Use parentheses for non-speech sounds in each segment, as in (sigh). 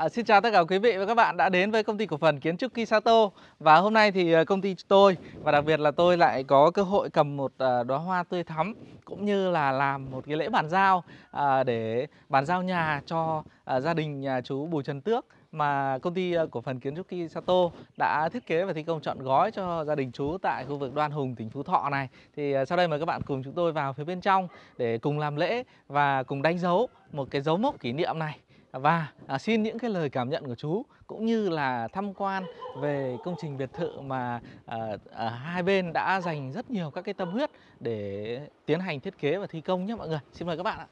À, xin chào tất cả quý vị và các bạn đã đến với công ty cổ phần kiến trúc Kisato và hôm nay thì à, công ty tôi và đặc biệt là tôi lại có cơ hội cầm một à, đóa hoa tươi thắm cũng như là làm một cái lễ bàn giao à, để bàn giao nhà cho à, gia đình nhà chú Bùi Trần Tước mà công ty à, cổ phần kiến trúc Kisato đã thiết kế và thi công trọn gói cho gia đình chú tại khu vực Đoan Hùng tỉnh Phú Thọ này. Thì à, sau đây mời các bạn cùng chúng tôi vào phía bên trong để cùng làm lễ và cùng đánh dấu một cái dấu mốc kỷ niệm này và à, xin những cái lời cảm nhận của chú cũng như là tham quan về công trình biệt thự mà à, à, hai bên đã dành rất nhiều các cái tâm huyết để tiến hành thiết kế và thi công nhé mọi người. Xin mời các bạn ạ.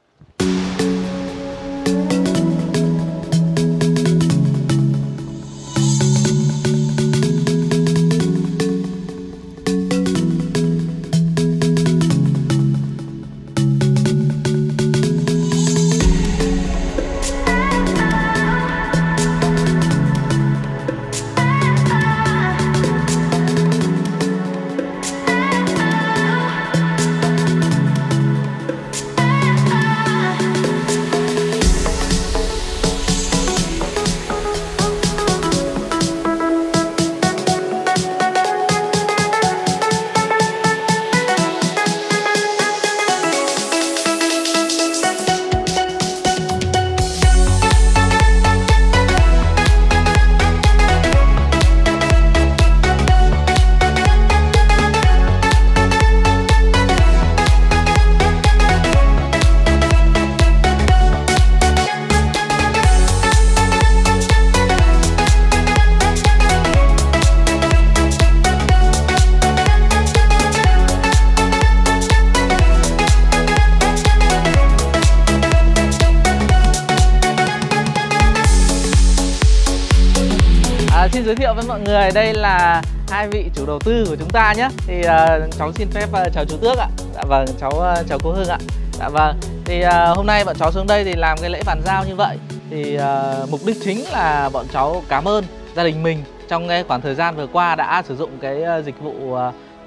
Người đây là hai vị chủ đầu tư của chúng ta nhé. Thì uh, cháu xin phép uh, chào chú Tước ạ. Dạ vâng cháu uh, chào cô Hương ạ. Dạ vâng. Thì uh, hôm nay bọn cháu xuống đây thì làm cái lễ bàn giao như vậy. Thì uh, mục đích chính là bọn cháu cảm ơn gia đình mình trong cái khoảng thời gian vừa qua đã sử dụng cái uh, dịch vụ uh,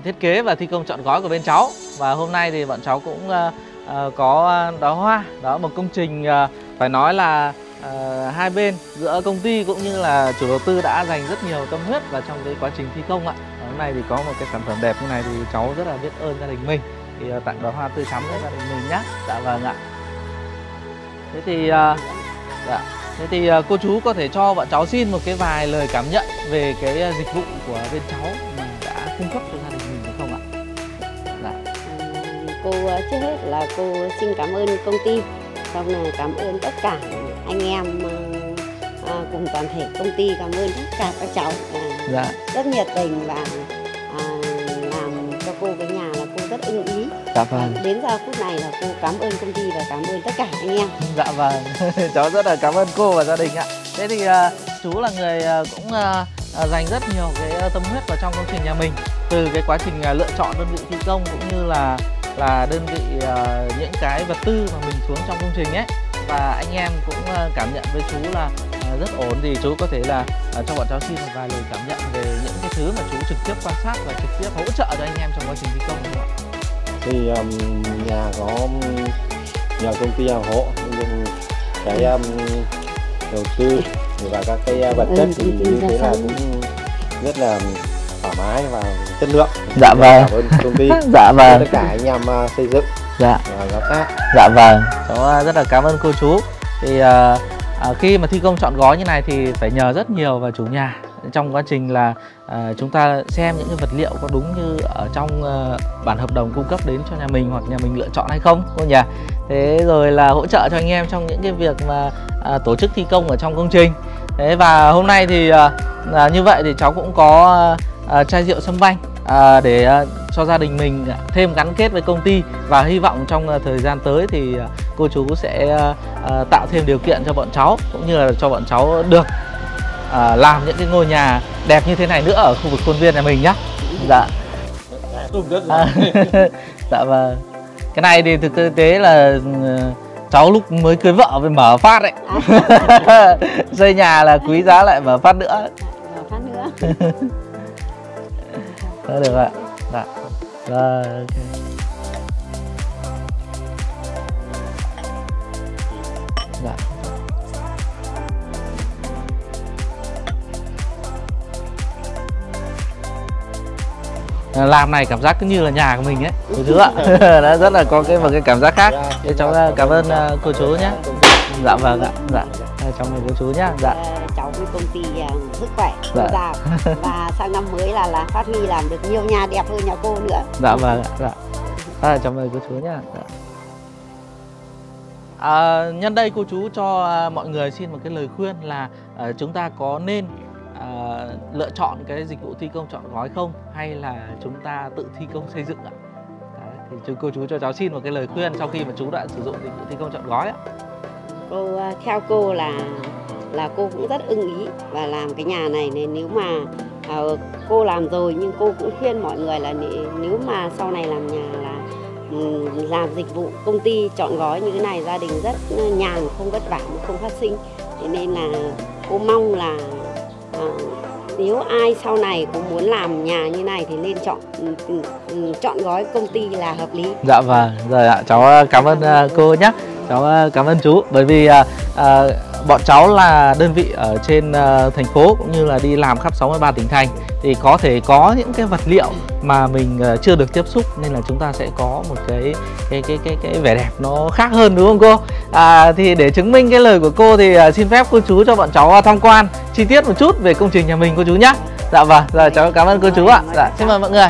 thiết kế và thi công chọn gói của bên cháu. Và hôm nay thì bọn cháu cũng uh, uh, có đóa hoa đó một công trình uh, phải nói là uh, hai bên giữa công ty cũng như là chủ đầu tư đã dành rất nhiều tâm huyết vào trong cái quá trình thi công ạ. Ờ, hôm nay thì có một cái sản phẩm đẹp như này thì cháu rất là biết ơn gia đình mình thì uh, tặng đóa hoa tươi thắm cho gia đình mình nhé. Dạ vâng ạ. Thế thì uh, dạ. Thế thì uh, cô chú có thể cho bọn cháu xin một cái vài lời cảm nhận về cái uh, dịch vụ của bên cháu mà đã cung cấp cho gia đình mình được không ạ? Dạ. cô trước hết là cô xin cảm ơn công ty xong là cảm ơn tất cả anh em ờ, cùng toàn thể công ty cảm ơn tất cả các cháu ờ, Dạ. rất nhiệt tình và à, làm cho cô cái nhà là cô rất ưng ý Dạ vâng. đến giờ phút này là cô cảm ơn công ty và cảm ơn tất cả anh em Dạ vâng, (laughs) cháu rất là cảm ơn cô và gia đình ạ. Thế thì uh, chú là người uh, cũng uh, dành rất nhiều cái tâm huyết vào trong công trình nhà mình từ cái quá trình lựa chọn đơn vị thi công cũng như là là đơn vị uh, những cái vật tư mà mình xuống trong công trình ấy và anh em cũng uh, cảm nhận với chú là uh, rất ổn thì chú có thể là uh, cho bọn cháu xin một vài lời cảm nhận về những cái thứ mà chú trực tiếp quan sát và trực tiếp hỗ trợ cho anh em trong quá trình thi công không ạ? thì um, nhà có nhờ công ty ủng hộ nhưng cái um, đầu tư và các cái uh, vật chất Ừ, thì như thế là cũng rất là thoải mái và chất lượng. Dạ vâng. cảm ơn công ty. (laughs) Dạ và tất cả anh em uh, xây dựng Dạ. và giám sát Dạ vâng, cháu à, rất là cảm ơn cô chú. Thì à, à, khi mà thi công trọn gói như này thì phải nhờ rất nhiều vào chủ nhà trong quá trình là à, chúng ta xem những cái vật liệu có đúng như ở trong à, bản hợp đồng cung cấp đến cho nhà mình hoặc nhà mình lựa chọn hay không cô nhỉ? Thế rồi là hỗ trợ cho anh em trong những cái việc mà à, tổ chức thi công ở trong công trình. Thế và hôm nay thì à, à, như vậy thì cháu cũng có à, à, chai rượu sâm banh à, để à, cho gia đình mình thêm gắn kết với công ty và hy vọng trong à, thời gian tới thì à, cô chú sẽ à, à, tạo thêm điều kiện cho bọn cháu cũng như là cho bọn cháu được à, làm những cái ngôi nhà đẹp như thế này nữa ở khu vực khuôn viên nhà mình nhé. Dạ. À, (laughs) dạ vâng. Cái này thì thực tế là ừ, cháu lúc mới cưới vợ phải mở phát đấy. (laughs) Xây nhà là quý giá lại mở phát nữa. Và phát nữa (laughs) đã được ạ. Dạ. Rồi ok. Dạ. Làm này cảm giác cứ như là nhà của mình ấy. Cô chú ạ? (laughs) Đã rất là có cái một cái cảm giác khác. Dạ. Cháu à, cảm ơn à, cô chú nhé. Dạ, dạ vâng ạ. Dạ. Cháu mời cô chú nhé dạ. Ờ, cháu với công ty à, sức khỏe Dạ. dào (laughs) và sang năm mới là là phát huy làm được nhiều nhà đẹp hơn nhà cô nữa. Dạ vâng dạ. À, cháu mời cô chú nhé dạ. à, nhân đây cô chú cho mọi người xin một cái lời khuyên là chúng ta có nên à, lựa chọn cái dịch vụ thi công chọn gói không hay là chúng ta tự thi công xây dựng ạ? Đấy, thì chú cô chú cho cháu xin một cái lời khuyên sau khi mà chú đã sử dụng dịch vụ thi công chọn gói ạ cô à, theo cô là là cô cũng rất ưng ý và làm cái nhà này nên nếu mà à, cô làm rồi nhưng cô cũng khuyên mọi người là nếu mà sau này làm nhà là làm dịch vụ công ty chọn gói như thế này gia đình rất nhàn không vất vả không phát sinh. Thế nên là cô mong là à, nếu ai sau này cũng muốn làm nhà như này thì nên chọn chọn gói công ty là hợp lý. Dạ vâng, rồi ạ, cháu à, cảm ơn à, cô nhé Cháu ờ, cảm ơn chú. Bởi vì à, à, bọn cháu là đơn vị ở trên à, thành phố cũng như là đi làm khắp 63 tỉnh thành. Thì có thể có những cái vật liệu mà mình à, chưa được tiếp xúc Nên là chúng ta sẽ có một cái cái cái cái cái vẻ đẹp nó khác hơn đúng không cô? À, thì để chứng minh cái lời của cô thì à, xin phép cô chú cho bọn cháu tham quan chi tiết một chút về công trình nhà mình cô chú nhé Dạ vâng, rồi cháu cảm ơn cô chú ạ. Dạ, xin mời mọi người.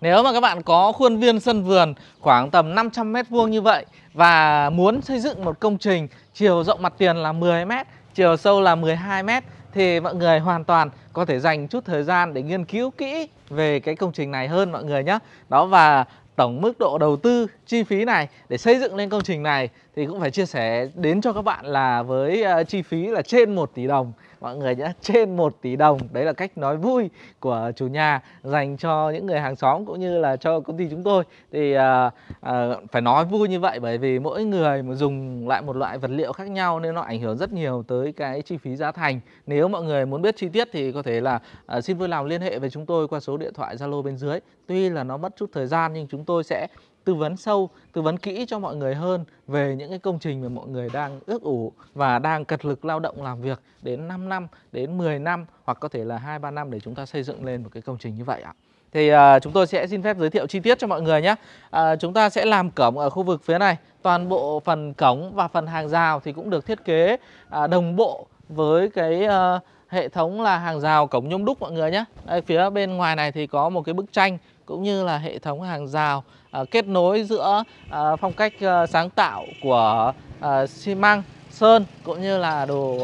Nếu mà các bạn có khuôn viên sân vườn khoảng tầm 500 mét vuông như vậy và muốn xây dựng một công trình chiều rộng mặt tiền là 10 mét, chiều sâu là 12 mét thì mọi người hoàn toàn có thể dành chút thời gian để nghiên cứu kỹ về cái công trình này hơn mọi người nhé. Đó và tổng mức độ đầu tư chi phí này để xây dựng lên công trình này thì cũng phải chia sẻ đến cho các bạn là với ờ, chi phí là trên 1 tỷ đồng. Mọi người nhé trên 1 tỷ đồng. Đấy là cách nói vui của chủ nhà dành cho những người hàng xóm cũng như là cho công ty chúng tôi. Thì à, à, phải nói vui như vậy bởi vì mỗi người mà dùng lại một loại vật liệu khác nhau nên nó ảnh hưởng rất nhiều tới cái chi phí giá thành. Nếu mọi người muốn biết chi tiết thì có thể là à, xin vui lòng liên hệ với chúng tôi qua số điện thoại Zalo bên dưới. Tuy là nó mất chút thời gian nhưng chúng tôi sẽ tư vấn sâu, tư vấn kỹ cho mọi người hơn về những cái công trình mà mọi người đang ước ủ và đang cật lực lao động làm việc đến 5 năm, đến 10 năm hoặc có thể là 2 3 năm để chúng ta xây dựng lên một cái công trình như vậy ạ. Thì uh, chúng tôi sẽ xin phép giới thiệu chi tiết cho mọi người nhé. Uh, chúng ta sẽ làm cổng ở khu vực phía này. Toàn bộ phần cổng và phần hàng rào thì cũng được thiết kế uh, đồng bộ với cái uh, hệ thống là hàng rào cổng nhôm đúc mọi người nhé. Đây, phía bên ngoài này thì có một cái bức tranh cũng như là hệ thống hàng rào Ờ, kết nối giữa ờ, phong cách ờ, sáng tạo của xi măng sơn cũng như là đồ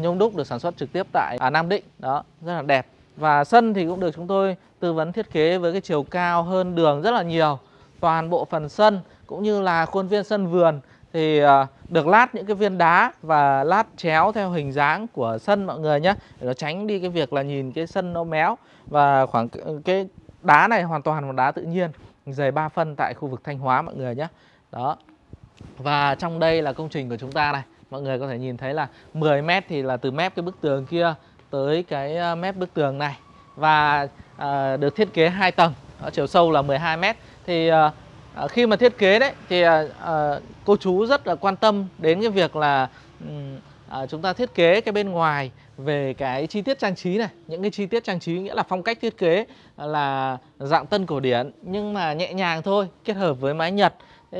nhôm đúc được sản xuất trực tiếp tại à, Nam Định. Đó, rất là đẹp. Và sân thì cũng được chúng tôi tư vấn thiết kế với cái chiều cao hơn đường rất là nhiều. Toàn bộ phần sân cũng như là khuôn viên sân vườn thì được lát những cái viên đá và lát chéo theo hình dáng của sân mọi người nhé, để nó tránh đi cái việc là nhìn cái sân nó méo. Và khoảng cái đá này hoàn toàn là đá tự nhiên dày 3 phân tại khu vực Thanh Hóa mọi người nhé. Đó. Và trong đây là công trình của chúng ta này. Mọi người có thể nhìn thấy là 10 mét thì là từ mép cái bức tường kia tới cái ờ, mép bức tường này. Và à, được thiết kế hai tầng ở chiều sâu là 12 mét. Thì à, khi mà thiết kế đấy thì à, cô chú rất là quan tâm đến cái việc là à, chúng ta thiết kế cái bên ngoài về cái chi tiết trang trí này, những cái chi tiết trang trí nghĩa là phong cách thiết kế là dạng tân cổ điển, nhưng mà nhẹ nhàng thôi, kết hợp với mái nhật.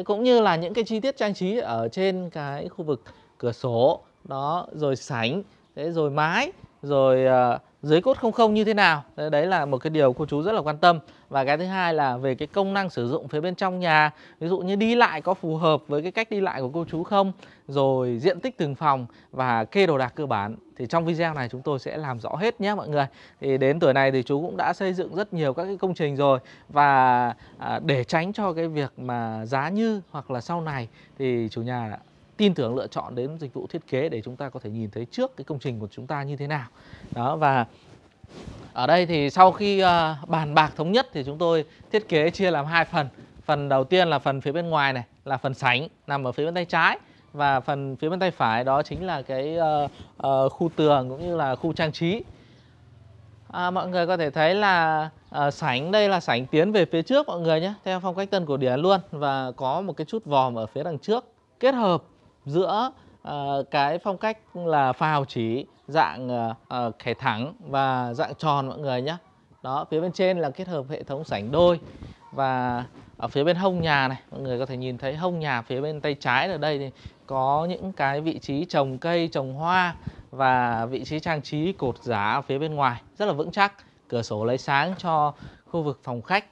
Cũng như là những cái chi tiết trang trí ở trên cái khu vực cửa sổ, đó, rồi sảnh, thế rồi mái, rồi ờ, dưới cốt không không như thế nào. Đấy là một cái điều cô chú rất là quan tâm và cái thứ hai là về cái công năng sử dụng phía bên trong nhà. Ví dụ như đi lại có phù hợp với cái cách đi lại của cô chú không? Rồi diện tích từng phòng và kê đồ đạc cơ bản. Thì trong video này chúng tôi sẽ làm rõ hết nhé mọi người. Thì đến tuổi này thì chú cũng đã xây dựng rất nhiều các cái công trình rồi. Và à, để tránh cho cái việc mà giá như hoặc là sau này thì chủ nhà tin tưởng lựa chọn đến dịch vụ thiết kế để chúng ta có thể nhìn thấy trước cái công trình của chúng ta như thế nào. Đó, và ở đây thì sau khi ờ, bàn bạc thống nhất thì chúng tôi thiết kế chia làm hai phần. Phần đầu tiên là phần phía bên ngoài này là phần sảnh nằm ở phía bên tay trái. Và phần phía bên tay phải đó chính là cái uh, uh, khu tường cũng như là khu trang trí. À, mọi người có thể thấy là uh, sảnh đây là sảnh tiến về phía trước mọi người nhé theo phong cách tân cổ điển luôn. Và có một cái chút vòm ở phía đằng trước kết hợp giữa Ờ, cái phong cách là phào chỉ dạng ờ, ờ, uh, khẻ thẳng và dạng tròn mọi người nhé đó phía bên trên là kết hợp hệ thống sảnh đôi và ở phía bên hông nhà này mọi người có thể nhìn thấy hông nhà phía bên tay trái ở đây thì có những cái vị trí trồng cây trồng hoa và vị trí trang trí cột giá ở phía bên ngoài rất là vững chắc. Cửa sổ lấy sáng cho khu vực phòng khách.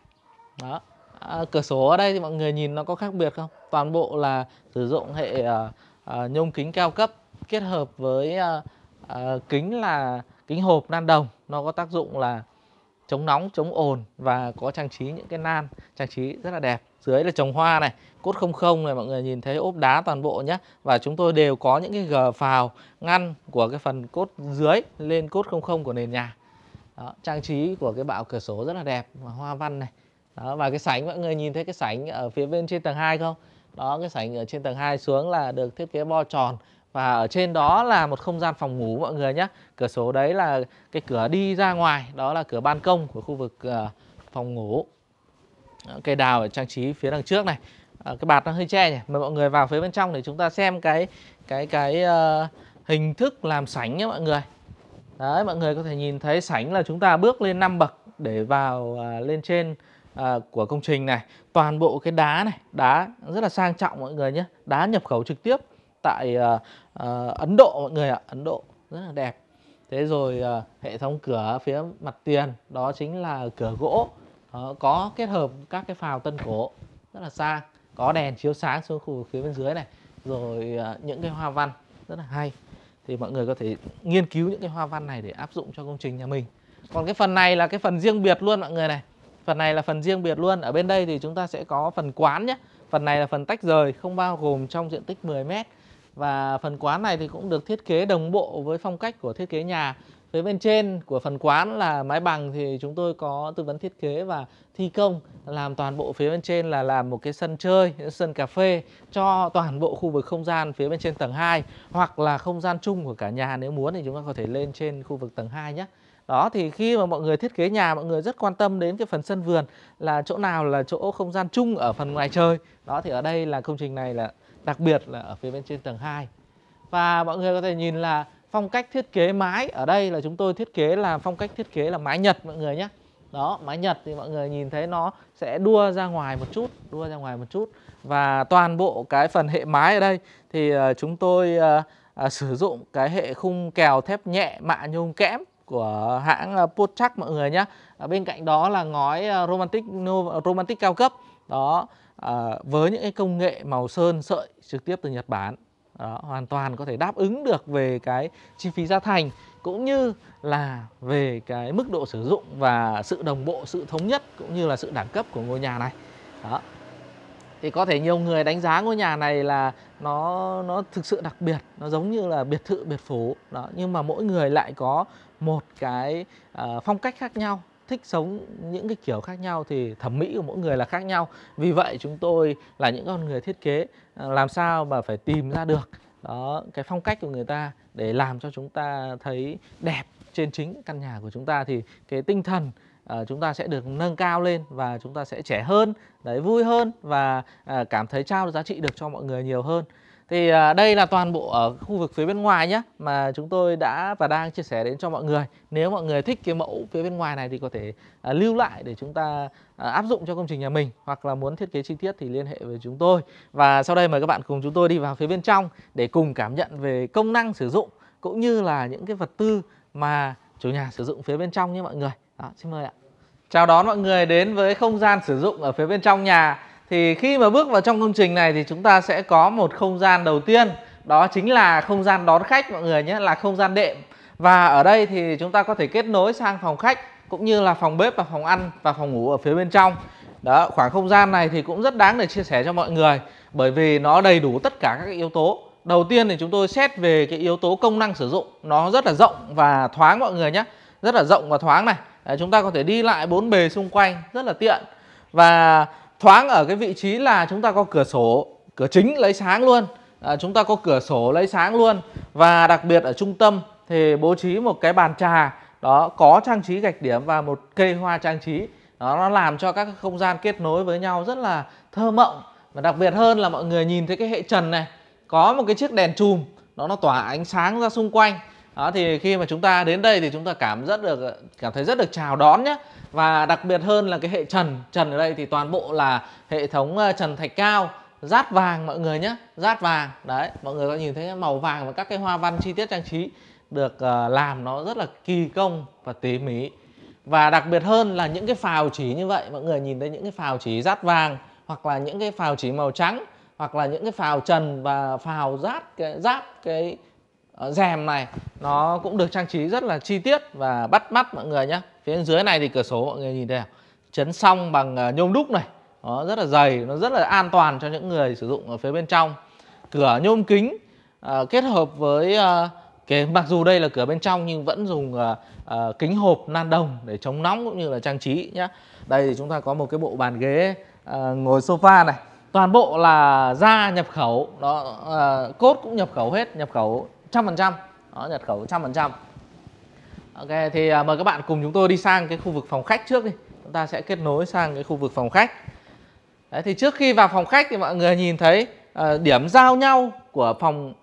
Đó. À, cửa sổ ở đây thì mọi người nhìn nó có khác biệt không? Toàn bộ là sử dụng hệ uh, Ờ, nhôm kính cao cấp kết hợp với ờ, ờ, kính là kính hộp nan đồng. Nó có tác dụng là chống nóng chống ồn và có trang trí những cái nan trang trí rất là đẹp. Dưới là trồng hoa này cốt không không này mọi người nhìn thấy ốp đá toàn bộ nhé và chúng tôi đều có những cái gờ phào ngăn của cái phần cốt dưới lên cốt không không của nền nhà. Đó, trang trí của cái bạo cửa sổ rất là đẹp và hoa văn này. Đó, và cái sảnh mọi người nhìn thấy cái sảnh ở phía bên trên tầng 2 không? Đó cái sảnh ở trên tầng 2 xuống là được thiết kế bo tròn. Và ở trên đó là một không gian phòng ngủ mọi người nhé. Cửa sổ đấy là cái cửa đi ra ngoài đó là cửa ban công của khu vực uh, phòng ngủ. Cây đào ở trang trí phía đằng trước này. À, cái bạt nó hơi che nhỉ? Mời mọi người vào phía bên trong để chúng ta xem cái cái cái uh, hình thức làm sảnh nhé mọi người. Đấy mọi người có thể nhìn thấy sảnh là chúng ta bước lên 5 bậc để vào uh, lên trên À, của công trình này. Toàn bộ cái đá này đá rất là sang trọng mọi người nhé. Đá nhập khẩu trực tiếp tại uh, uh, Ấn Độ mọi người ạ. Ấn Độ rất là đẹp. Thế rồi uh, hệ thống cửa phía mặt tiền đó chính là cửa gỗ. Đó, có kết hợp các cái phào tân cổ rất là sang. Có đèn chiếu sáng xuống khu vực phía bên dưới này. Rồi uh, những cái hoa văn rất là hay. Thì mọi người có thể nghiên cứu những cái hoa văn này để áp dụng cho công trình nhà mình. Còn cái phần này là cái phần riêng biệt luôn mọi người này phần này là phần riêng biệt luôn. Ở bên đây thì chúng ta sẽ có phần quán nhé. Phần này là phần tách rời không bao gồm trong diện tích 10 mét. Và phần quán này thì cũng được thiết kế đồng bộ với phong cách của thiết kế nhà. Phía bên trên của phần quán là mái bằng thì chúng tôi có tư vấn thiết kế và thi công. Làm toàn bộ phía bên trên là làm một cái sân chơi, sân cà phê cho toàn bộ khu vực không gian phía bên trên tầng 2 hoặc là không gian chung của cả nhà nếu muốn thì chúng ta có thể lên trên khu vực tầng 2 nhé. Đó thì khi mà mọi người thiết kế nhà mọi người rất quan tâm đến cái phần sân vườn là chỗ nào là chỗ không gian chung ở phần ngoài trời. Đó thì ở đây là công trình này là đặc biệt là ở phía bên trên tầng 2. Và mọi người có thể nhìn là phong cách thiết kế mái ở đây là chúng tôi thiết kế là phong cách thiết kế là mái Nhật mọi người nhé đó mái Nhật thì mọi người nhìn thấy nó sẽ đua ra ngoài một chút đua ra ngoài một chút và toàn bộ cái phần hệ mái ở đây thì ờ, chúng tôi uh, uh, sử dụng cái hệ khung kèo thép nhẹ mạ nhôm kẽm của hãng ờ, Pochak mọi người nhé bên cạnh đó là ngói ờ, romantic romantic cao cấp đó à, với những cái công nghệ màu sơn sợi trực tiếp từ Nhật Bản đó, hoàn toàn có thể đáp ứng được về cái chi phí giá thành cũng như là về cái mức độ sử dụng và sự đồng bộ, sự thống nhất cũng như là sự đẳng cấp của ngôi nhà này. Đó. Thì có thể nhiều người đánh giá ngôi nhà này là nó nó thực sự đặc biệt, nó giống như là biệt thự biệt phủ đó, nhưng mà mỗi người lại có một cái uh, phong cách khác nhau thích sống những cái kiểu khác nhau thì thẩm mỹ của mỗi người là khác nhau. Vì vậy chúng tôi là những con người thiết kế ờ, làm sao mà phải tìm ra được đó cái phong cách của người ta để làm cho chúng ta thấy đẹp trên chính căn nhà của chúng ta thì cái tinh thần uh, chúng ta sẽ được nâng cao lên và chúng ta sẽ trẻ hơn đấy vui hơn và uh, cảm thấy trao giá trị được cho mọi người nhiều hơn thì à, đây là toàn bộ ở khu vực phía bên ngoài nhé mà chúng tôi đã và đang chia sẻ đến cho mọi người. Nếu mọi người thích cái mẫu phía bên ngoài này thì có thể à, lưu lại để chúng ta à, áp dụng cho công trình nhà mình hoặc là muốn thiết kế chi tiết thì liên hệ với chúng tôi. Và sau đây mời các bạn cùng chúng tôi đi vào phía bên trong để cùng cảm nhận về công năng sử dụng cũng như là những cái vật tư mà chủ nhà sử dụng phía bên trong nhé mọi người. Đó, xin mời ạ. Chào đón mọi người đến với không gian sử dụng ở phía bên trong nhà thì khi mà bước vào trong công trình này thì chúng ta sẽ có một không gian đầu tiên. Đó chính là không gian đón khách, mọi người nhé, là không gian đệm. Và ở đây thì chúng ta có thể kết nối sang phòng khách, cũng như là phòng bếp và phòng ăn và phòng ngủ ở phía bên trong. Đó, khoảng không gian này thì cũng rất đáng để chia sẻ cho mọi người, bởi vì nó đầy đủ tất cả các yếu tố. Đầu tiên thì chúng tôi xét về cái yếu tố công năng sử dụng. Nó rất là rộng và thoáng, mọi người nhé. Rất là rộng và thoáng này. Chúng ta có thể đi lại bốn bề xung quanh, rất là tiện. Và thoáng ở cái vị trí là chúng ta có cửa sổ cửa chính lấy sáng luôn. À, chúng ta có cửa sổ lấy sáng luôn. Và đặc biệt ở trung tâm thì bố trí một cái bàn trà. Đó có trang trí gạch điểm và một cây hoa trang trí. Đó nó làm cho các không gian kết nối với nhau rất là thơ mộng. Và đặc biệt hơn là mọi người nhìn thấy cái hệ trần này có một cái chiếc đèn chùm. Đó nó tỏa ánh sáng ra xung quanh đó, thì khi mà chúng ta đến đây thì chúng ta cảm rất được, cảm thấy rất được chào đón nhé. Và đặc biệt hơn là cái hệ trần trần ở đây thì toàn bộ là hệ thống ờ, trần thạch cao, rát vàng mọi người nhé, rát vàng. Đấy, mọi người có nhìn thấy màu vàng và các cái hoa văn chi tiết trang trí được ờ, làm nó rất là kỳ công và tỉ mỉ. Và đặc biệt hơn là những cái phào chỉ như vậy, mọi người nhìn thấy những cái phào chỉ rát vàng hoặc là những cái phào chỉ màu trắng hoặc là những cái phào trần và phào rát cái rát cái Ờ, rèm này nó cũng được trang trí rất là chi tiết và bắt mắt mọi người nhé. Phía dưới này thì cửa sổ mọi người nhìn thấy chấn xong bằng ờ, nhôm đúc này. Nó rất là dày nó rất là an toàn cho những người sử dụng ở phía bên trong. Cửa nhôm kính à, kết hợp với à, cái mặc dù đây là cửa bên trong nhưng vẫn dùng à, à, kính hộp nan đồng để chống nóng cũng như là trang trí nhé. Đây thì chúng ta có một cái bộ bàn ghế à, ngồi sofa này. Toàn bộ là da nhập khẩu đó à, cốt cũng nhập khẩu hết nhập khẩu trăm phần trăm. Nhập khẩu trăm phần trăm. Ok thì uh, mời các bạn cùng chúng tôi đi sang cái khu vực phòng khách trước đi. Chúng ta sẽ kết nối sang cái khu vực phòng khách. Đấy, thì trước khi vào phòng khách thì mọi người nhìn thấy uh, điểm giao nhau của phòng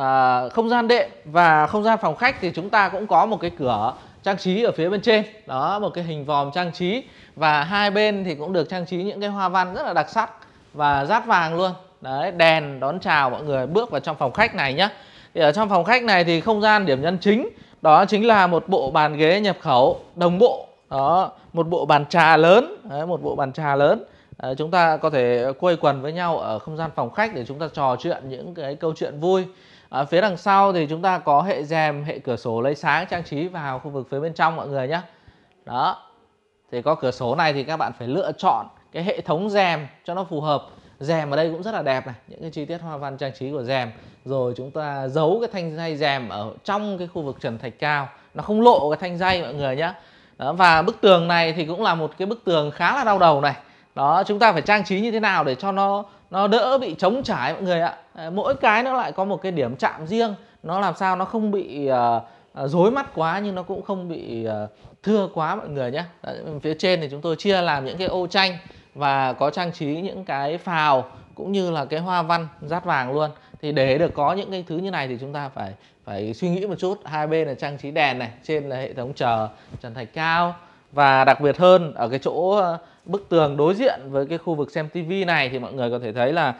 uh, không gian đệm và không gian phòng khách thì chúng ta cũng có một cái cửa trang trí ở phía bên trên. Đó một cái hình vòm trang trí và hai bên thì cũng được trang trí những cái hoa văn rất là đặc sắc và rát vàng luôn. Đấy đèn đón chào mọi người bước vào trong phòng khách này nhé thì ở trong phòng khách này thì không gian điểm nhấn chính đó chính là một bộ bàn ghế nhập khẩu đồng bộ. Đó một bộ bàn trà lớn đấy, một bộ bàn trà lớn. À, chúng ta có thể quây quần với nhau ở không gian phòng khách để chúng ta trò chuyện những cái câu chuyện vui. À, phía đằng sau thì chúng ta có hệ rèm hệ cửa sổ lấy sáng trang trí vào khu vực phía bên trong mọi người nhé đó thì có cửa sổ này thì các bạn phải lựa chọn cái hệ thống rèm cho nó phù hợp. Rèm ở đây cũng rất là đẹp này những cái chi tiết hoa văn trang trí của rèm rồi chúng ta giấu cái thanh dây rèm ở trong cái khu vực trần thạch cao. Nó không lộ cái thanh dây mọi người nhé đó, và bức tường này thì cũng là một cái bức tường khá là đau đầu này. Đó chúng ta phải trang trí như thế nào để cho nó nó đỡ bị trống trải mọi người ạ? Mỗi cái nó lại có một cái điểm chạm riêng. Nó làm sao nó không bị uh, rối mắt quá nhưng nó cũng không bị uh, thưa quá mọi người nhé Đấy, phía trên thì chúng tôi chia làm những cái ô tranh và có trang trí những cái phào cũng như là cái hoa văn rát vàng luôn thì để được có những cái thứ như này thì chúng ta phải phải suy nghĩ một chút. Hai bên là trang trí đèn này, trên là hệ thống chờ, trần thạch cao. Và đặc biệt hơn, ở cái chỗ ờ, bức tường đối diện với cái khu vực xem tivi này thì mọi người có thể thấy là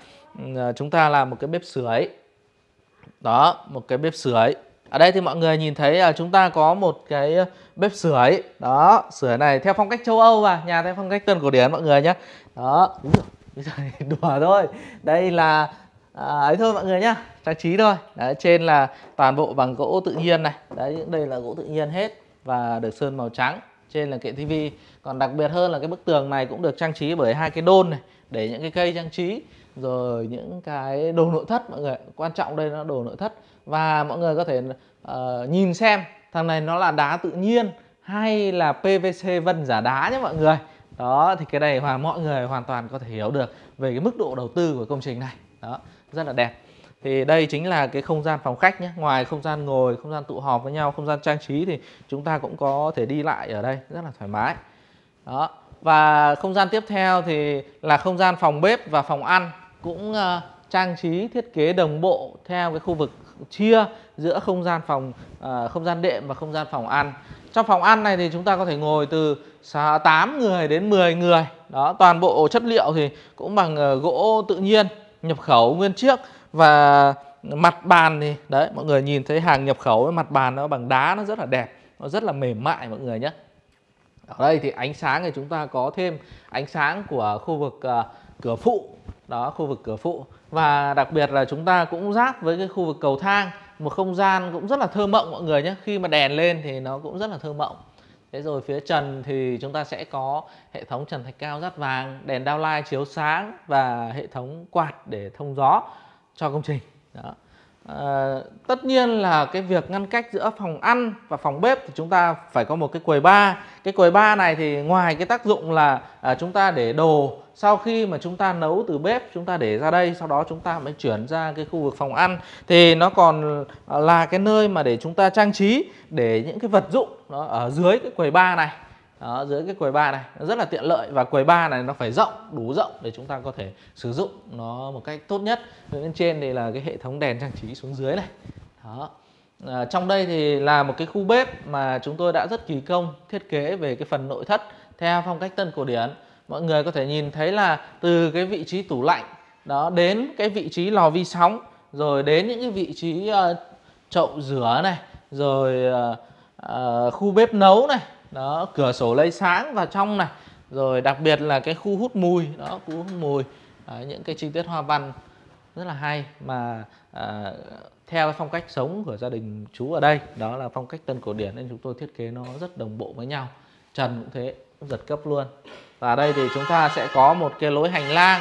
ờ, chúng ta làm một cái bếp sưởi. Đó, một cái bếp sưởi. Ở đây thì mọi người nhìn thấy là chúng ta có một cái bếp sưởi. Đó, sưởi này theo phong cách châu Âu và nhà theo phong cách tân cổ điển mọi người nhé đó bây giờ (laughs) đùa thôi. Đây là à, ấy thôi mọi người nhá trang trí thôi. Đấy, trên là toàn bộ bằng gỗ tự nhiên này. Đấy những đây là gỗ tự nhiên hết và được sơn màu trắng. Trên là kệ tivi. Còn đặc biệt hơn là cái bức tường này cũng được trang trí bởi hai cái đôn này để những cái cây trang trí. Rồi những cái đồ nội thất mọi người quan trọng đây nó đồ nội thất. Và mọi người có thể uh, nhìn xem thằng này nó là đá tự nhiên hay là PVC vân giả đá nhé mọi người. Đó thì cái này mà mọi người hoàn toàn có thể hiểu được về cái mức độ đầu tư của công trình này. Đó rất là đẹp. Thì đây chính là cái không gian phòng khách nhé. Ngoài không gian ngồi không gian tụ họp với nhau không gian trang trí thì chúng ta cũng có thể đi lại ở đây rất là thoải mái. Đó. Và không gian tiếp theo thì là không gian phòng bếp và phòng ăn cũng uh, trang trí thiết kế đồng bộ theo cái khu vực chia giữa không gian phòng uh, không gian đệm và không gian phòng ăn. Trong phòng ăn này thì chúng ta có thể ngồi từ 8 người đến 10 người. Đó toàn bộ chất liệu thì cũng bằng uh, gỗ tự nhiên nhập khẩu nguyên chiếc và mặt bàn thì đấy mọi người nhìn thấy hàng nhập khẩu với mặt bàn nó bằng đá nó rất là đẹp nó rất là mềm mại mọi người nhé. Ở đây thì ánh sáng thì chúng ta có thêm ánh sáng của khu vực uh, cửa phụ đó khu vực cửa phụ. Và đặc biệt là chúng ta cũng giáp với cái khu vực cầu thang một không gian cũng rất là thơ mộng mọi người nhé. Khi mà đèn lên thì nó cũng rất là thơ mộng thế rồi phía trần thì chúng ta sẽ có hệ thống trần thạch cao dát vàng, đèn downlight chiếu sáng và hệ thống quạt để thông gió cho công trình đó. À, tất nhiên là cái việc ngăn cách giữa phòng ăn và phòng bếp thì chúng ta phải có một cái quầy bar. Cái quầy bar này thì ngoài cái tác dụng là à, chúng ta để đồ sau khi mà chúng ta nấu từ bếp chúng ta để ra đây sau đó chúng ta mới chuyển ra cái khu vực phòng ăn thì nó còn à, là cái nơi mà để chúng ta trang trí để những cái vật dụng nó ở dưới cái quầy bar này đó, dưới cái quầy bar này nó rất là tiện lợi và quầy bar này nó phải rộng đủ rộng để chúng ta có thể sử dụng nó một cách tốt nhất. Bên trên đây là cái hệ thống đèn trang trí xuống dưới này. Đó. À, trong đây thì là một cái khu bếp mà chúng tôi đã rất kỳ công thiết kế về cái phần nội thất theo phong cách tân cổ điển. Mọi người có thể nhìn thấy là từ cái vị trí tủ lạnh đó đến cái vị trí lò vi sóng rồi đến những cái vị trí uh, chậu rửa này rồi uh, uh, khu bếp nấu này đó cửa sổ lấy sáng vào trong này. Rồi đặc biệt là cái khu hút mùi. Đó khu hút mùi. Đấy, những cái chi tiết hoa văn rất là hay mà à, theo cái phong cách sống của gia đình chú ở đây đó là phong cách tân cổ điển nên chúng tôi thiết kế nó rất đồng bộ với nhau. Trần cũng thế giật cấp luôn. Và đây thì chúng ta sẽ có một cái lối hành lang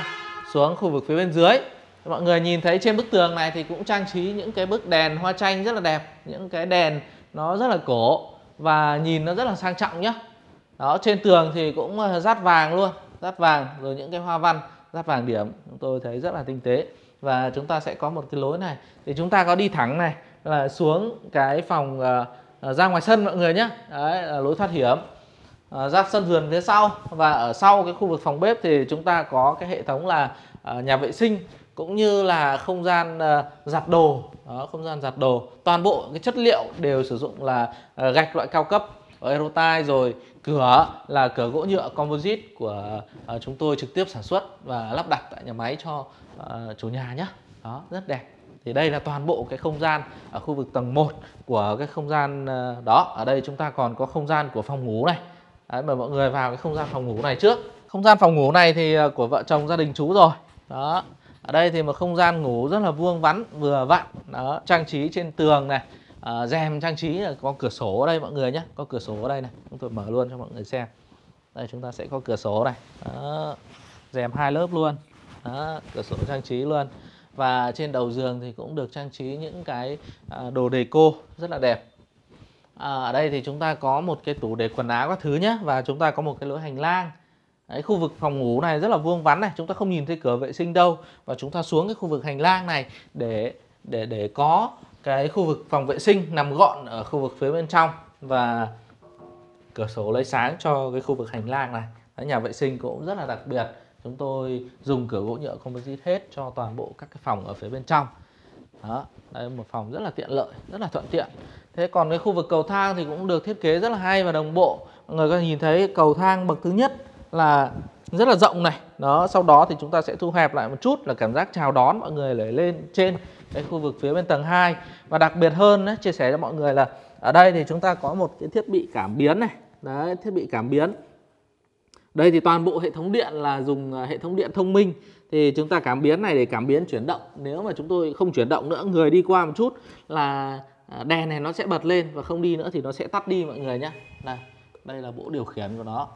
xuống khu vực phía bên dưới. Mọi người nhìn thấy trên bức tường này thì cũng trang trí những cái bức đèn hoa tranh rất là đẹp những cái đèn nó rất là cổ và nhìn nó rất là sang trọng nhá. Đó trên tường thì cũng ờ, dát vàng luôn dát vàng rồi những cái hoa văn dát vàng điểm chúng tôi thấy rất là tinh tế. Và chúng ta sẽ có một cái lối này. Thì chúng ta có đi thẳng này là xuống cái phòng uh, ra ngoài sân mọi người nhé đấy là lối thoát hiểm. Uh, ra sân vườn phía sau. Và ở sau cái khu vực phòng bếp thì chúng ta có cái hệ thống là uh, nhà vệ sinh cũng như là không gian uh, giặt đồ đó không gian giặt đồ. Toàn bộ cái chất liệu đều sử dụng là à, gạch loại cao cấp Aerotile rồi cửa là cửa gỗ nhựa composite của uh, chúng tôi trực tiếp sản xuất và lắp đặt tại nhà máy cho uh, chủ nhà nhé đó rất đẹp. Thì đây là toàn bộ cái không gian ở khu vực tầng 1 của cái không gian uh, đó. Ở đây chúng ta còn có không gian của phòng ngủ này. Đấy, mời mọi người vào cái không gian phòng ngủ này trước. Không gian phòng ngủ này thì của vợ chồng gia đình chú rồi. Đó ở đây thì một không gian ngủ rất là vuông vắn vừa vặn. Đó trang trí trên tường này. À, rèm trang trí là có cửa sổ ở đây mọi người nhé. Có cửa sổ ở đây này. Chúng tôi mở luôn cho mọi người xem. Đây chúng ta sẽ có cửa sổ này. Đó. rèm hai lớp luôn. Đó, cửa sổ trang trí luôn. Và trên đầu giường thì cũng được trang trí những cái à, đồ đề cô rất là đẹp. À, ở đây thì chúng ta có một cái tủ để quần áo các thứ nhé. Và chúng ta có một cái lối hành lang. Đấy, khu vực phòng ngủ này rất là vuông vắn này chúng ta không nhìn thấy cửa vệ sinh đâu. Và chúng ta xuống cái khu vực hành lang này để để để có cái khu vực phòng vệ sinh nằm gọn ở khu vực phía bên trong và cửa sổ lấy sáng cho cái khu vực hành lang này. Đấy, nhà vệ sinh cũng rất là đặc biệt. Chúng tôi dùng cửa gỗ nhựa composite hết cho toàn bộ các cái phòng ở phía bên trong. Đó đây một phòng rất là tiện lợi rất là thuận tiện. Thế còn cái khu vực cầu thang thì cũng được thiết kế rất là hay và đồng bộ. Mọi người có thể nhìn thấy cầu thang bậc thứ nhất là rất là rộng này. Đó sau đó thì chúng ta sẽ thu hẹp lại một chút là cảm giác chào đón mọi người để lên trên cái khu vực phía bên tầng 2 và đặc biệt hơn ấy, chia sẻ cho mọi người là ở đây thì chúng ta có một cái thiết bị cảm biến này. Đấy thiết bị cảm biến. Đây thì toàn bộ hệ thống điện là dùng à, hệ thống điện thông minh. Thì chúng ta cảm biến này để cảm biến chuyển động. Nếu mà chúng tôi không chuyển động nữa người đi qua một chút là à, đèn này nó sẽ bật lên và không đi nữa thì nó sẽ tắt đi mọi người nhé. Đây đây là bộ điều khiển của nó.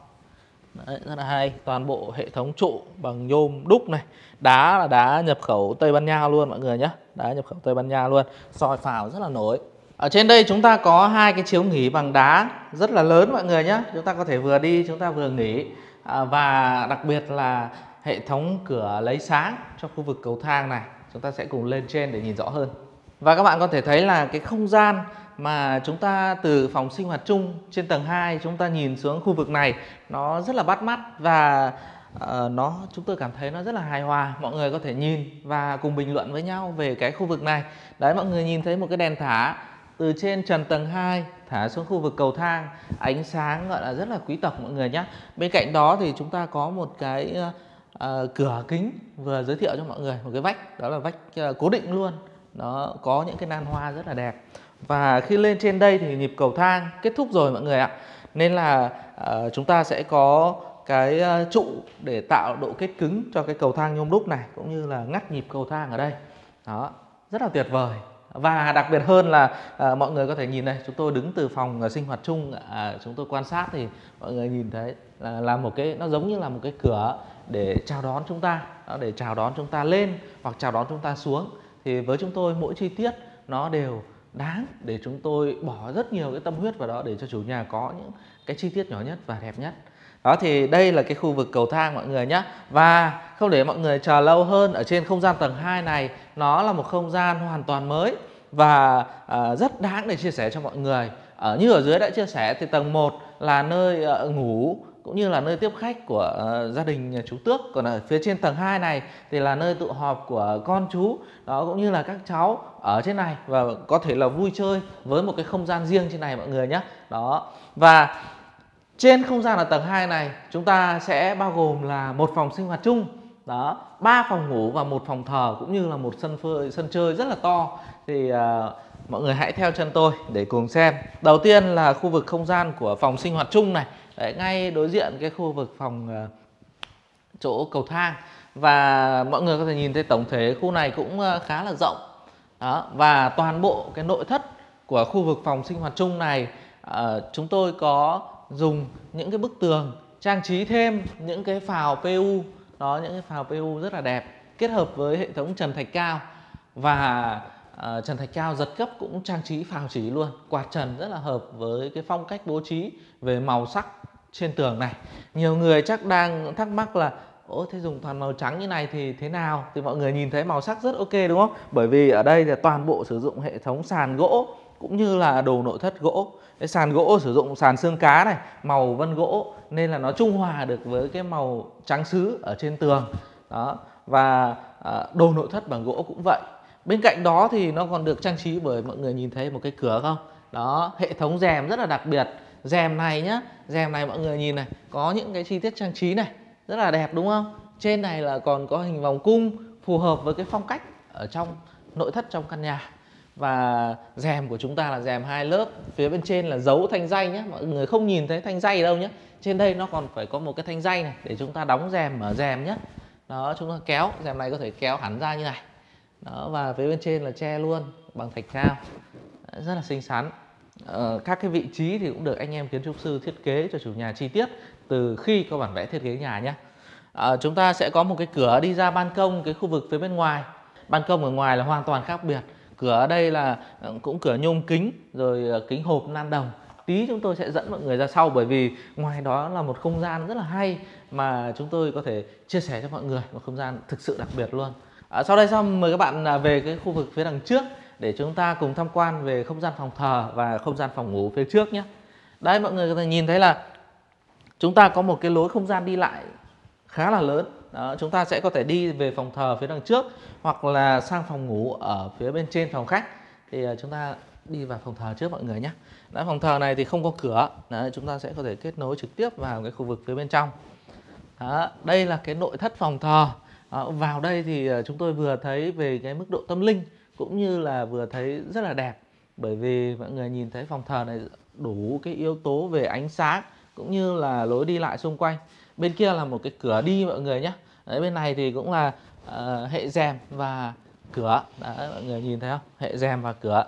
Đấy, rất là hay. Toàn bộ hệ thống trụ bằng nhôm đúc này. Đá là đá nhập khẩu Tây Ban Nha luôn mọi người nhé. Đá nhập khẩu Tây Ban Nha luôn. Soi phào rất là nổi. Ở trên đây chúng ta có hai cái chiếu nghỉ bằng đá rất là lớn mọi người nhé. Chúng ta có thể vừa đi chúng ta vừa nghỉ. À, và đặc biệt là hệ thống cửa lấy sáng cho khu vực cầu thang này. Chúng ta sẽ cùng lên trên để nhìn rõ hơn. Và các bạn có thể thấy là cái không gian mà chúng ta từ phòng sinh hoạt chung trên tầng 2 chúng ta nhìn xuống khu vực này nó rất là bắt mắt và uh, nó chúng tôi cảm thấy nó rất là hài hòa. Mọi người có thể nhìn và cùng bình luận với nhau về cái khu vực này. Đấy mọi người nhìn thấy một cái đèn thả từ trên trần tầng 2 thả xuống khu vực cầu thang. Ánh sáng gọi là rất là quý tộc mọi người nhé bên cạnh đó thì chúng ta có một cái uh, cửa kính vừa giới thiệu cho mọi người một cái vách đó là vách uh, cố định luôn. Nó có những cái nan hoa rất là đẹp và khi lên trên đây thì nhịp cầu thang kết thúc rồi mọi người ạ. Nên là uh, chúng ta sẽ có cái ờ, trụ để tạo độ kết cứng cho cái cầu thang nhôm đúc này cũng như là ngắt nhịp cầu thang ở đây. Đó rất là tuyệt vời. Và đặc biệt hơn là à, mọi người có thể nhìn đây chúng tôi đứng từ phòng à, sinh hoạt chung à, chúng tôi quan sát thì mọi người nhìn thấy là, là một cái nó giống như là một cái cửa để chào đón chúng ta đó, để chào đón chúng ta lên hoặc chào đón chúng ta xuống. Thì với chúng tôi mỗi chi tiết nó đều đáng để chúng tôi bỏ rất nhiều cái tâm huyết vào đó để cho chủ nhà có những cái chi tiết nhỏ nhất và đẹp nhất. Đó thì đây là cái khu vực cầu thang mọi người nhé. Và không để mọi người chờ lâu hơn ở trên không gian tầng 2 này nó là một không gian hoàn toàn mới và uh, rất đáng để chia sẻ cho mọi người. Ở như ở dưới đã chia sẻ thì tầng 1 là nơi uh, ngủ cũng như là nơi tiếp khách của ờ, gia đình chú Tước. Còn ở phía trên tầng 2 này thì là nơi tụ họp của con chú. Đó cũng như là các cháu ở trên này. Và có thể là vui chơi với một cái không gian riêng trên này mọi người nhé. Đó. Và trên không gian ở tầng 2 này chúng ta sẽ bao gồm là một phòng sinh hoạt chung. Đó ba phòng ngủ và một phòng thờ cũng như là một sân phơi sân chơi rất là to. Thì uh, mọi người hãy theo chân tôi để cùng xem. Đầu tiên là khu vực không gian của phòng sinh hoạt chung này. Đấy, ngay đối diện cái khu vực phòng uh, chỗ cầu thang. Và mọi người có thể nhìn thấy tổng thể khu này cũng uh, khá là rộng. Đó và toàn bộ cái nội thất của khu vực phòng sinh hoạt chung này uh, chúng tôi có dùng những cái bức tường trang trí thêm những cái phào PU đó những cái phào PU rất là đẹp kết hợp với hệ thống trần thạch cao. Và Ờ, trần thạch cao giật cấp cũng trang trí phào chỉ luôn quạt trần rất là hợp với cái phong cách bố trí về màu sắc trên tường này nhiều người chắc đang thắc mắc là Ủa thế dùng toàn màu trắng như này thì thế nào? Thì mọi người nhìn thấy màu sắc rất ok đúng không? Bởi vì ở đây là toàn bộ sử dụng hệ thống sàn gỗ cũng như là đồ nội thất gỗ. Cái sàn gỗ sử dụng sàn xương cá này, màu vân gỗ nên là nó trung hòa được với cái màu trắng sứ ở trên tường. Đó. Và à, đồ nội thất bằng gỗ cũng vậy. Bên cạnh đó thì nó còn được trang trí bởi mọi người nhìn thấy một cái cửa không? Đó, hệ thống rèm rất là đặc biệt. Rèm này nhá, rèm này mọi người nhìn này, có những cái chi tiết trang trí này rất là đẹp đúng không? Trên này là còn có hình vòng cung phù hợp với cái phong cách ở trong nội thất trong căn nhà và rèm của chúng ta là rèm hai lớp phía bên trên là dấu thanh dây nhé mọi người không nhìn thấy thanh dây đâu nhé trên đây nó còn phải có một cái thanh dây này để chúng ta đóng rèm mở rèm nhé đó chúng ta kéo rèm này có thể kéo hẳn ra như này đó và phía bên trên là tre luôn bằng thạch cao rất là xinh xắn. Ờ, các cái vị trí thì cũng được anh em kiến trúc sư thiết kế cho chủ nhà chi tiết từ khi có bản vẽ thiết kế nhà nhé à, ờ, chúng ta sẽ có một cái cửa đi ra ban công cái khu vực phía bên ngoài. Ban công ở ngoài là hoàn toàn khác biệt. Cửa ở đây là ờ, cũng cửa nhôm kính rồi ờ, kính hộp nan đồng. Tí chúng tôi sẽ dẫn mọi người ra sau bởi vì ngoài đó là một không gian rất là hay mà chúng tôi có thể chia sẻ cho mọi người một không gian thực sự đặc biệt luôn à, sau đây xong mời các bạn à, về cái khu vực phía đằng trước để chúng ta cùng tham quan về không gian phòng thờ và không gian phòng ngủ phía trước nhé. Đây mọi người có thể nhìn thấy là chúng ta có một cái lối không gian đi lại khá là lớn. Đó, chúng ta sẽ có thể đi về phòng thờ phía đằng trước hoặc là sang phòng ngủ ở phía bên trên phòng khách. Thì à, chúng ta đi vào phòng thờ trước mọi người nhé. Đó, phòng thờ này thì không có cửa. Đấy, chúng ta sẽ có thể kết nối trực tiếp vào cái khu vực phía bên trong. Đó, đây là cái nội thất phòng thờ à, vào đây thì ờ, chúng tôi vừa thấy về cái mức độ tâm linh cũng như là vừa thấy rất là đẹp. Bởi vì mọi người nhìn thấy phòng thờ này đủ cái yếu tố về ánh sáng cũng như là lối đi lại xung quanh. Bên kia là một cái cửa đi mọi người nhé đấy bên này thì cũng là uh, hệ rèm và cửa. Đấy mọi người nhìn thấy không? Hệ rèm và cửa.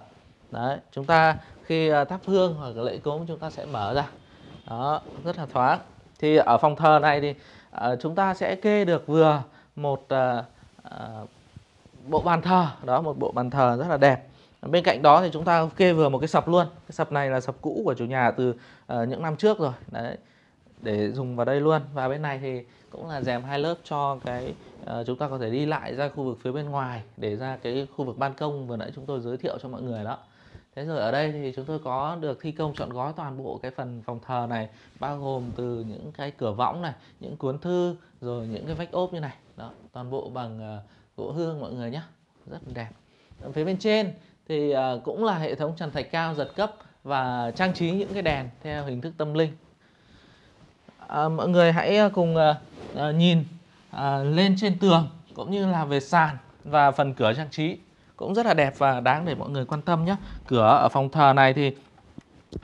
Đấy chúng ta khi uh, thắp hương hoặc là lễ cúng chúng ta sẽ mở ra. Đó rất là thoáng. Thì ở phòng thờ này thì uh, chúng ta sẽ kê được vừa một uh, uh, bộ bàn thờ. Đó một bộ bàn thờ rất là đẹp. Bên cạnh đó thì chúng ta kê vừa một cái sập luôn. Cái sập này là sập cũ của chủ nhà từ uh, những năm trước rồi. Đấy để dùng vào đây luôn. Và bên này thì cũng là rèm hai lớp cho cái uh, chúng ta có thể đi lại ra khu vực phía bên ngoài để ra cái khu vực ban công. Vừa nãy chúng tôi giới thiệu cho mọi người đó. Thế rồi ở đây thì chúng tôi có được thi công chọn gói toàn bộ cái phần phòng thờ này bao gồm từ những cái cửa võng này những cuốn thư rồi những cái vách ốp như này đó toàn bộ bằng ờ, gỗ hương mọi người nhé rất đẹp. Ở phía bên trên thì ờ, cũng là hệ thống trần thạch cao giật cấp và trang trí những cái đèn theo hình thức tâm linh. À, mọi người hãy cùng à, nhìn à, lên trên tường cũng như là về sàn và phần cửa trang trí. Cũng rất là đẹp và đáng để mọi người quan tâm nhé cửa ở phòng thờ này thì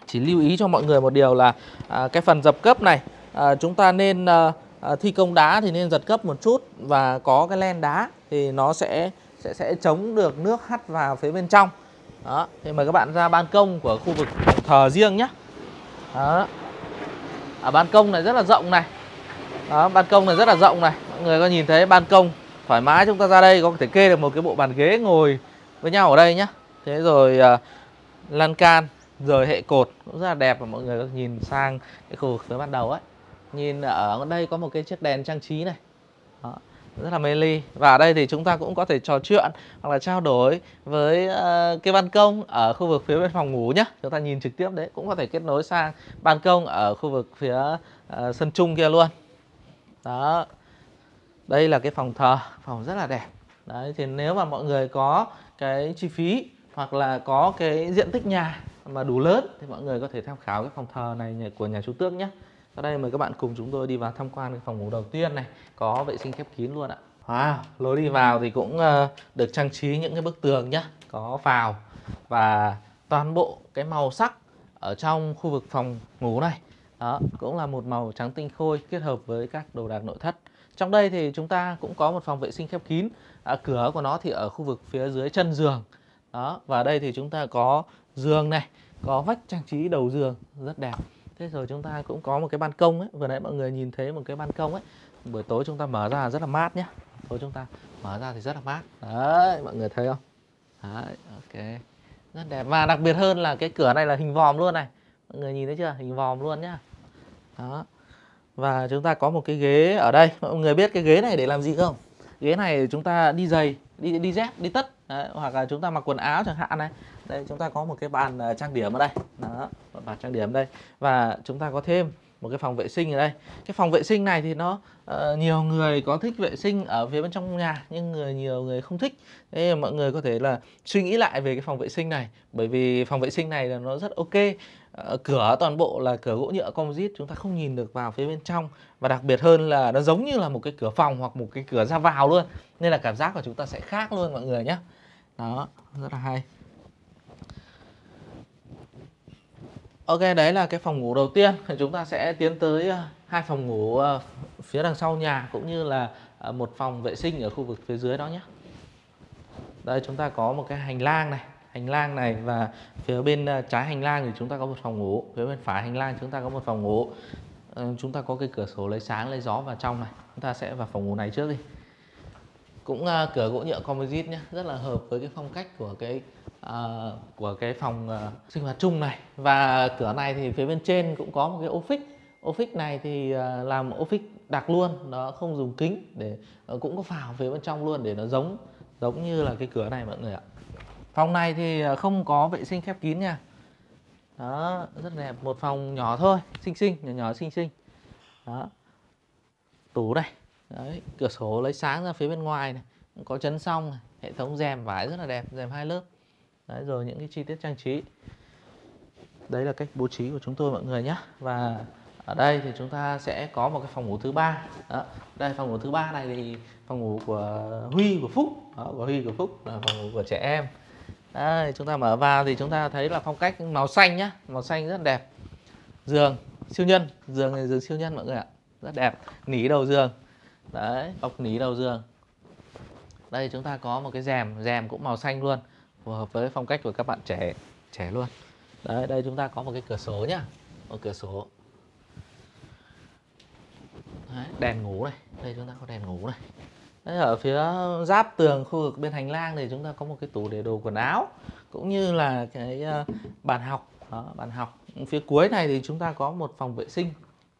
chỉ lưu ý cho mọi người một điều là à, cái phần dập cấp này à, chúng ta nên à, À, thi công đá thì nên giật cấp một chút và có cái len đá thì nó sẽ sẽ sẽ chống được nước hắt vào phía bên trong. Đó thì mời các bạn ra ban công của khu vực thờ riêng nhé. Đó. Ở ban công này rất là rộng này. Đó ban công này rất là rộng này. Mọi người có nhìn thấy ban công thoải mái chúng ta ra đây có thể kê được một cái bộ bàn ghế ngồi với nhau ở đây nhá thế rồi uh, lan can rồi hệ cột cũng rất là đẹp và mọi người có nhìn sang cái khu vực phía ban đầu ấy nhìn ở đây có một cái chiếc đèn trang trí này. Đó. rất là mê ly. Và ở đây thì chúng ta cũng có thể trò chuyện hoặc là trao đổi với uh, cái ban công ở khu vực phía bên phòng ngủ nhé chúng ta nhìn trực tiếp đấy cũng có thể kết nối sang ban công ở khu vực phía uh, sân chung kia luôn. Đó đây là cái phòng thờ phòng rất là đẹp. Đấy thì nếu mà mọi người có cái chi phí hoặc là có cái diện tích nhà mà đủ lớn thì mọi người có thể tham khảo cái phòng thờ này của nhà chú Tước nhé sau đây mời các bạn cùng chúng tôi đi vào tham quan cái phòng ngủ đầu tiên này có vệ sinh khép kín luôn ạ. Wow, lối đi vào thì cũng ờ, được trang trí những cái bức tường nhá có vào và toàn bộ cái màu sắc ở trong khu vực phòng ngủ này. Đó cũng là một màu trắng tinh khôi kết hợp với các đồ đạc nội thất. Trong đây thì chúng ta cũng có một phòng vệ sinh khép kín. À, cửa của nó thì ở khu vực phía dưới chân giường. Đó và đây thì chúng ta có giường này có vách trang trí đầu giường rất đẹp thế rồi chúng ta cũng có một cái ban công ấy. Vừa nãy mọi người nhìn thấy một cái ban công ấy. Buổi tối chúng ta mở ra rất là mát nhé tối chúng ta mở ra thì rất là mát. Đấy mọi người thấy không? Đấy ok. Rất đẹp. Và đặc biệt hơn là cái cửa này là hình vòm luôn này. Mọi người nhìn thấy chưa? Hình vòm luôn nhá. Đó. Và chúng ta có một cái ghế ở đây. Mọi người biết cái ghế này để làm gì không? Ghế này chúng ta đi giày đi đi dép đi tất. Đấy, hoặc là chúng ta mặc quần áo chẳng hạn này đây chúng ta có một cái bàn à, trang điểm ở đây. Đó một bàn trang điểm đây. Và chúng ta có thêm một cái phòng vệ sinh ở đây. Cái phòng vệ sinh này thì nó uh, nhiều người có thích vệ sinh ở phía bên trong nhà nhưng người nhiều người không thích. Thế mọi người có thể là suy nghĩ lại về cái phòng vệ sinh này. Bởi vì phòng vệ sinh này là nó rất ok. Uh, cửa toàn bộ là cửa gỗ nhựa composite chúng ta không nhìn được vào phía bên trong. Và đặc biệt hơn là nó giống như là một cái cửa phòng hoặc một cái cửa ra vào luôn. Nên là cảm giác của chúng ta sẽ khác luôn mọi người nhé đó rất là hay. Ok, đấy là cái phòng ngủ đầu tiên. Chúng ta sẽ tiến tới ờ, hai phòng ngủ ờ, phía đằng sau nhà cũng như là ờ, một phòng vệ sinh ở khu vực phía dưới đó nhé. Đây, chúng ta có một cái hành lang này. Hành lang này và phía bên trái hành lang thì chúng ta có một phòng ngủ. Phía bên phải hành lang chúng ta có một phòng ngủ. Chúng ta có cái cửa sổ lấy sáng, lấy gió vào trong này. Chúng ta sẽ vào phòng ngủ này trước đi cũng uh, cửa gỗ nhựa composite nhé rất là hợp với cái phong cách của cái uh, của cái phòng uh, sinh hoạt chung này. Và cửa này thì phía bên trên cũng có một cái office. Office này thì uh, làm office đặc luôn nó không dùng kính để uh, cũng có phào phía bên trong luôn để nó giống giống như là cái cửa này mọi người ạ. Phòng này thì không có vệ sinh khép kín nha. Đó rất đẹp một phòng nhỏ thôi xinh xinh nhỏ nhỏ xinh xinh. Đó. Tủ đây đấy cửa sổ lấy sáng ra phía bên ngoài này có chấn song này. hệ thống rèm vải rất là đẹp rèm hai lớp. Đấy rồi những cái chi tiết trang trí. Đấy là cách bố trí của chúng tôi mọi người nhé. Và ở đây thì chúng ta sẽ có một cái phòng ngủ thứ ba. Đó đây phòng ngủ thứ ba này thì phòng ngủ của huy của phúc. Đó, của huy của phúc là phòng ngủ của trẻ em. Đây chúng ta mở vào thì chúng ta thấy là phong cách màu xanh nhá màu xanh rất đẹp. Giường siêu nhân giường này giường siêu nhân mọi người ạ. Rất đẹp. Nỉ đầu giường đấy bọc nỉ đầu giường. Đây chúng ta có một cái rèm rèm cũng màu xanh luôn phù hợp với phong cách của các bạn trẻ trẻ luôn. Đấy đây chúng ta có một cái cửa sổ nhá một cửa sổ. Đấy, đèn ngủ này đây chúng ta có đèn ngủ này. Đấy, ở phía giáp tường khu vực bên hành lang thì chúng ta có một cái tủ để đồ quần áo cũng như là cái ờ, bàn học. Đó, bàn học. Phía cuối này thì chúng ta có một phòng vệ sinh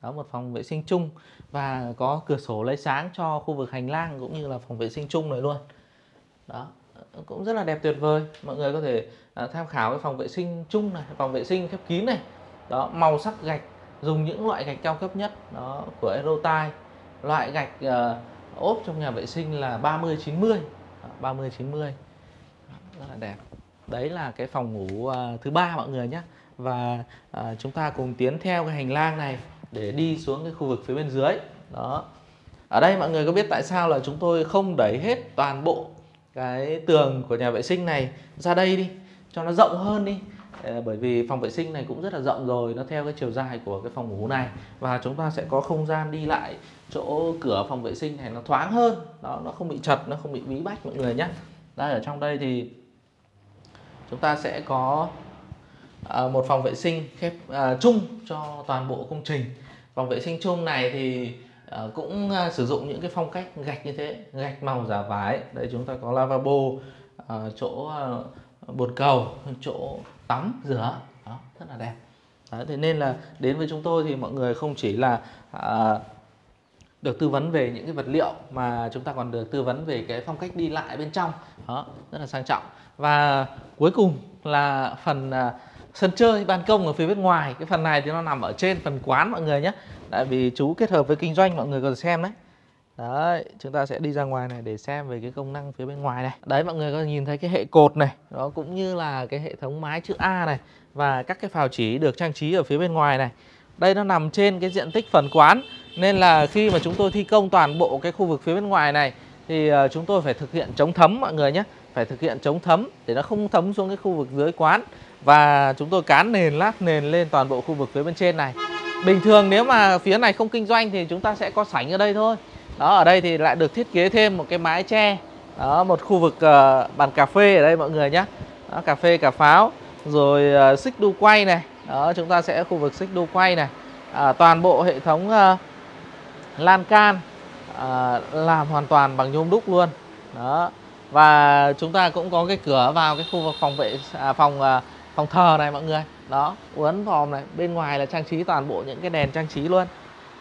đó một phòng vệ sinh chung và có cửa sổ lấy sáng cho khu vực hành lang cũng như là phòng vệ sinh chung này luôn. Đó cũng rất là đẹp tuyệt vời. Mọi người có thể uh, tham khảo cái phòng vệ sinh chung này phòng vệ sinh khép kín này. Đó màu sắc gạch dùng những loại gạch cao cấp nhất đó của Aerotile loại gạch uh, ốp trong nhà vệ sinh là 30 90 đó, 30 90 rất là đẹp. Đấy là cái phòng ngủ uh, thứ ba mọi người nhé. Và uh, chúng ta cùng tiến theo cái hành lang này để đi xuống cái khu vực phía bên dưới. Đó. Ở đây mọi người có biết tại sao là chúng tôi không đẩy hết toàn bộ cái tường của nhà vệ sinh này ra đây đi cho nó rộng hơn đi? Ờ, bởi vì phòng vệ sinh này cũng rất là rộng rồi nó theo cái chiều dài của cái phòng ngủ này. Và chúng ta sẽ có không gian đi lại chỗ cửa phòng vệ sinh này nó thoáng hơn. Đó nó không bị chật nó không bị bí bách mọi người nhé. Đây ở trong đây thì chúng ta sẽ có ờ, một phòng vệ sinh khép à, chung cho toàn bộ công trình phòng vệ sinh chung này thì ờ, cũng ờ, sử dụng những cái phong cách gạch như thế gạch màu giả vải. Đây chúng ta có lavabo ờ, chỗ bột bồn cầu chỗ tắm rửa. Đó rất là đẹp. Đấy, thế nên là đến với chúng tôi thì mọi người không chỉ là được tư vấn về những cái vật liệu mà chúng ta còn được tư vấn về cái phong cách đi lại bên trong. Đó rất là sang trọng. Và cuối cùng là phần sân chơi ban công ở phía bên ngoài. Cái phần này thì nó nằm ở trên phần quán mọi người nhé. Tại vì chú kết hợp với kinh doanh mọi người còn xem đấy. Đấy, chúng ta sẽ đi ra ngoài này để xem về cái công năng phía bên ngoài này. Đấy, mọi người có nhìn thấy cái hệ cột này, đó cũng như là cái hệ thống mái chữ A này và các cái phào chỉ được trang trí ở phía bên ngoài này. Đây nó nằm trên cái diện tích phần quán. Nên là khi mà chúng tôi thi công toàn bộ cái khu vực phía bên ngoài này thì ờ, chúng tôi phải thực hiện chống thấm mọi người nhé, phải thực hiện chống thấm để nó không thấm xuống cái khu vực dưới quán và chúng tôi cán nền lát nền lên toàn bộ khu vực phía bên trên này. Bình thường nếu mà phía này không kinh doanh thì chúng ta sẽ có sảnh ở đây thôi. Đó ở đây thì lại được thiết kế thêm một cái mái che đó một khu vực uh, bàn cà phê ở đây mọi người nhé. Đó, cà phê cà pháo rồi uh, xích đu quay này. Đó chúng ta sẽ khu vực xích đu quay này. À, toàn bộ hệ thống uh, lan can à, làm hoàn toàn bằng nhôm đúc luôn. Đó và chúng ta cũng có cái cửa vào cái khu vực phòng vệ à, phòng à, phòng thờ này mọi người. Đó uốn vòm này bên ngoài là trang trí toàn bộ những cái đèn trang trí luôn.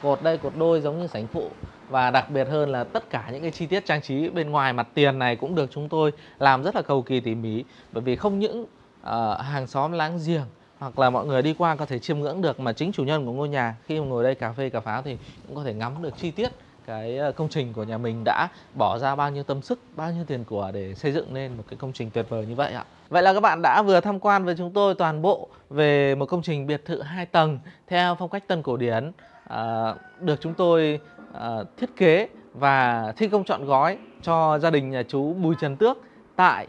Cột đây cột đôi giống như sảnh phụ. Và đặc biệt hơn là tất cả những cái chi tiết trang trí bên ngoài mặt tiền này cũng được chúng tôi làm rất là cầu kỳ tỉ mỉ. Bởi vì không những uh, hàng xóm láng giềng hoặc là mọi người đi qua có thể chiêm ngưỡng được mà chính chủ nhân của ngôi nhà khi mà ngồi đây cà phê cà pháo thì cũng có thể ngắm được chi tiết cái ờ, công trình của nhà mình đã bỏ ra bao nhiêu tâm sức, bao nhiêu tiền của để xây dựng nên một cái công trình tuyệt vời như vậy ạ. Vậy là các bạn đã vừa tham quan với chúng tôi toàn bộ về một công trình biệt thự 2 tầng theo phong cách tân cổ điển à, được chúng tôi à, thiết kế và thi công trọn gói cho gia đình nhà chú Bùi Trần Tước tại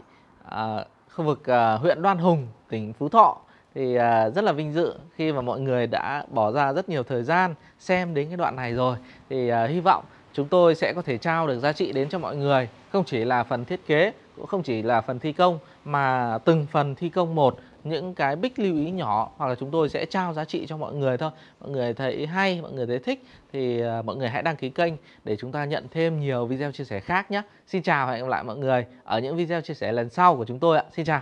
à, khu vực à, huyện Đoan Hùng, tỉnh Phú Thọ. Thì à, rất là vinh dự khi mà mọi người đã bỏ ra rất nhiều thời gian xem đến cái đoạn này rồi. Thì à, hy vọng chúng tôi sẽ có thể trao được giá trị đến cho mọi người không chỉ là phần thiết kế cũng không chỉ là phần thi công mà từng phần thi công một những cái bích lưu ý nhỏ hoặc là chúng tôi sẽ trao giá trị cho mọi người thôi. Mọi người thấy hay mọi người thấy thích thì à, mọi người hãy đăng ký kênh để chúng ta nhận thêm nhiều video chia sẻ khác nhé. Xin chào và hẹn gặp lại mọi người ở những video chia sẻ lần sau của chúng tôi ạ. Xin chào.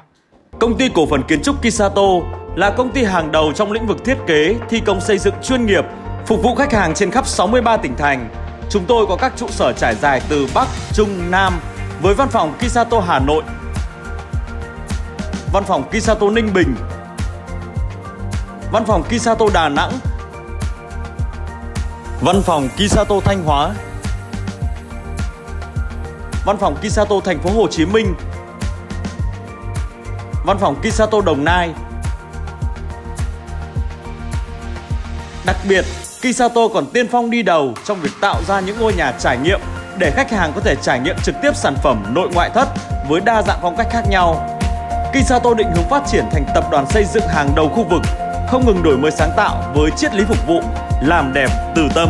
Công ty cổ phần kiến trúc Kisato là công ty hàng đầu trong lĩnh vực thiết kế, thi công xây dựng chuyên nghiệp, phục vụ khách hàng trên khắp 63 tỉnh thành. Chúng tôi có các trụ sở trải dài từ Bắc, Trung, Nam với văn phòng Kisato Hà Nội, Văn phòng Kisato Ninh Bình Văn phòng Kisato Đà Nẵng Văn phòng Kisato Thanh Hóa Văn phòng Kisato Thành phố Hồ Chí Minh Văn phòng Kisato Đồng Nai. Đặc biệt, Kisato còn tiên phong đi đầu trong việc tạo ra những ngôi nhà trải nghiệm để khách hàng có thể trải nghiệm trực tiếp sản phẩm nội ngoại thất với đa dạng phong cách khác nhau. Kisato định hướng phát triển thành tập đoàn xây dựng hàng đầu khu vực, không ngừng đổi mới sáng tạo với triết lý phục vụ, làm đẹp từ tâm.